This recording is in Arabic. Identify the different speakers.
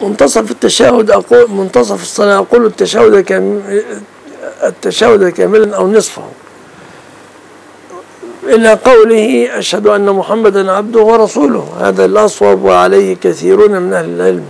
Speaker 1: منتصف التشهد أقول منتصف الصلاة أقول التشهد كامل التشهد كاملا أو نصفه. إلى قوله أشهد أن محمدا عبده ورسوله. هذا الأصوب وعليه كثيرون من أهل العلم.